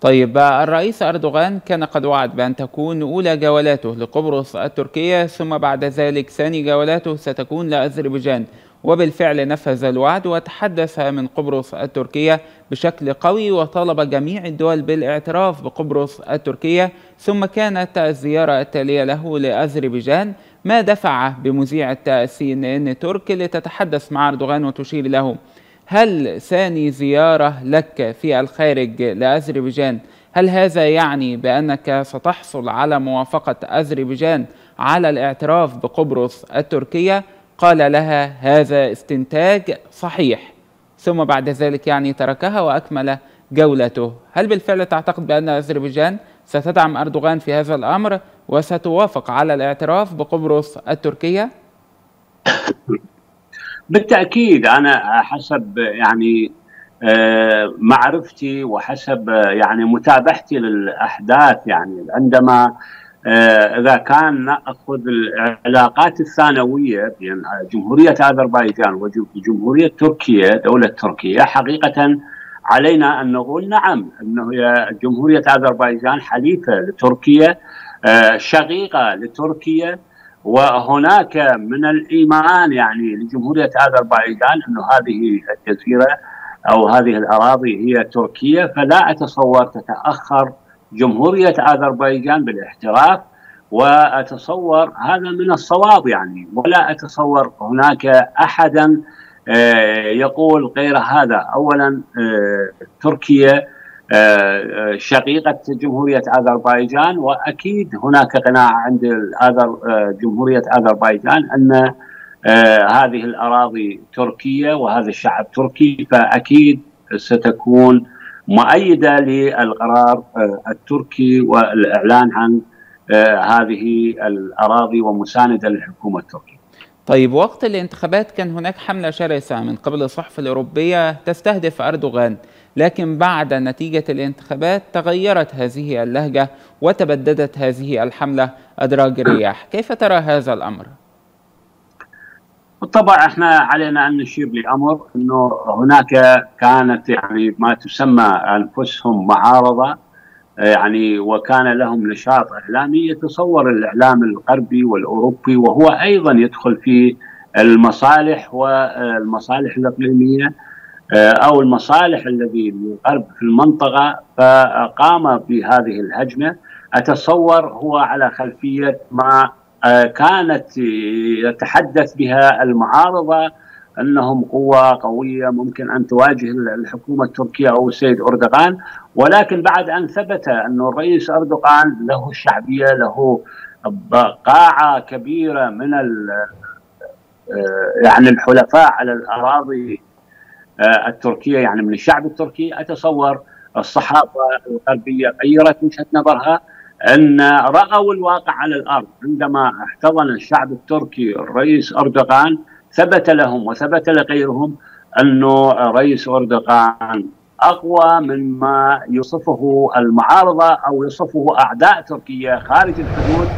طيب الرئيس أردوغان كان قد وعد بأن تكون أولى جولاته لقبرص التركية ثم بعد ذلك ثاني جولاته ستكون لأذربيجان. وبالفعل نفذ الوعد وتحدث من قبرص التركية بشكل قوي وطالب جميع الدول بالاعتراف بقبرص التركية. ثم كانت الزيارة التالية له لأذربيجان ما دفع بمذيعة سي ان ان ترك لتتحدث مع أردوغان وتشير له. هل ثاني زيارة لك في الخارج لأذربيجان؟ هل هذا يعني بأنك ستحصل على موافقة أذربيجان على الاعتراف بقبرص التركية؟ قال لها هذا استنتاج صحيح. ثم بعد ذلك يعني تركها وأكمل جولته. هل بالفعل تعتقد بأن أذربيجان ستدعم أردوغان في هذا الأمر وستوافق على الاعتراف بقبرص التركية؟ بالتأكيد أنا حسب يعني معرفتي وحسب يعني متابعتي للأحداث يعني. عندما إذا كان ناخذ العلاقات الثانوية بين جمهورية آذربيجان وجمهورية تركيا دولة تركيا حقيقة علينا أن نقول نعم إنه جمهورية آذربيجان حليفة لتركيا شقيقة لتركيا وهناك من الإيمان يعني لجمهورية اذربيجان انه هذه الجزيرة أو هذه الأراضي هي تركيا فلا أتصور تتأخر جمهورية اذربيجان بالاحتراف وأتصور هذا من الصواب يعني ولا أتصور هناك أحدا يقول غير هذا. اولا تركيا شقيقة جمهورية أذربيجان وأكيد هناك قناعة عند جمهورية أذربيجان أن هذه الأراضي تركية وهذا الشعب تركي فأكيد ستكون مؤيدة للقرار التركي والإعلان عن هذه الأراضي ومساندة للحكومة التركية. طيب وقت الانتخابات كان هناك حملة شرسة من قبل الصحف الأوروبية تستهدف أردوغان لكن بعد نتيجة الانتخابات تغيرت هذه اللهجة وتبددت هذه الحملة أدراج الرياح كيف ترى هذا الأمر؟ بالطبع إحنا علينا أن نشير لأمر إنه هناك كانت يعني ما تسمى أنفسهم معارضة يعني وكان لهم نشاط إعلامي يتصور الإعلام الغربي والأوروبي وهو أيضا يدخل في المصالح والمصالح الإقليمية أو المصالح الذي للغرب في المنطقة فقام بهذه الهجمة. أتصور هو على خلفية ما كانت يتحدث بها المعارضة أنهم قوة قوية ممكن أن تواجه الحكومة التركية أو السيد أردوغان. ولكن بعد أن ثبت أن الرئيس أردوغان له شعبية له قاعه كبيرة من يعني الحلفاء على الأراضي التركية يعني من الشعب التركي. أتصور الصحافة الغربية غيرت وجهة نظرها أن رأوا الواقع على الأرض. عندما احتضن الشعب التركي الرئيس أردوغان ثبت لهم وثبت لغيرهم أنه رئيس أردوغان أقوى مما يصفه المعارضة أو يصفه أعداء تركيا خارج الحدود